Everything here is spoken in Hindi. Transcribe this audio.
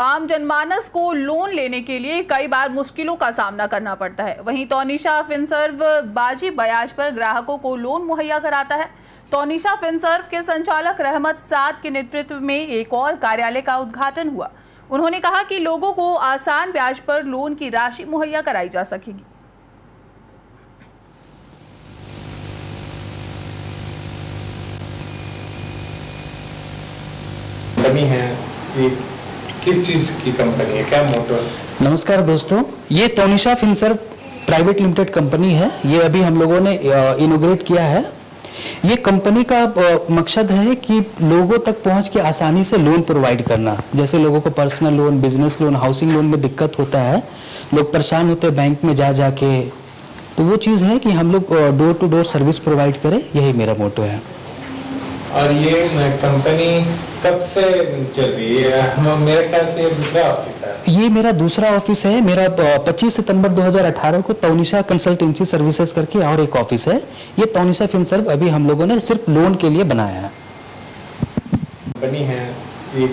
आम जनमानस को लोन लेने के लिए कई बार मुश्किलों का सामना करना पड़ता है। वहीं तोनिशा फिनसर्व बाजी बयाज पर ग्राहकों को लोन मुहैया कराता है। तोनिशा फिनसर्व के संचालक रहमत साद के नेतृत्व में एक और कार्यालय का उद्घाटन हुआ। उन्होंने कहा कि लोगों को आसान ब्याज पर लोन की राशि मुहैया कराई जा सकेगी। है ये किस चीज़ की कंपनी है? क्या मोटर नमस्कार दोस्तों, ये तोनिशा फिनसर प्राइवेट लिमिटेड कंपनी है। ये अभी हम लोगों ने इनोग्रेट किया है। ये कंपनी का मकसद है कि लोगों तक पहुँच के आसानी से लोन प्रोवाइड करना। जैसे लोगों को personal loan business loan housing loan में दिक्कत होता है, लोग परेशान होते हैं बैंक में जा जाके तो वो चीज़ है कि हम लोग door to door service provide करें। यही मेरा मोटो है। और ये कंपनी कब से चल रही है? मेरे ख्याल से ये दूसरा ऑफ़िस है। ये मेरा दूसरा ऑफ़िस है। मेरा अ, 25 सितंबर 2018 को तौनिशा कंसल्टेंसी सर्विसेज़ करके और एक ऑफ़िस है। ये तौनिशा फिनसर्व अभी हम लोगों ने सिर्फ़ लोन के लिए बनाया है। कंपनी है ये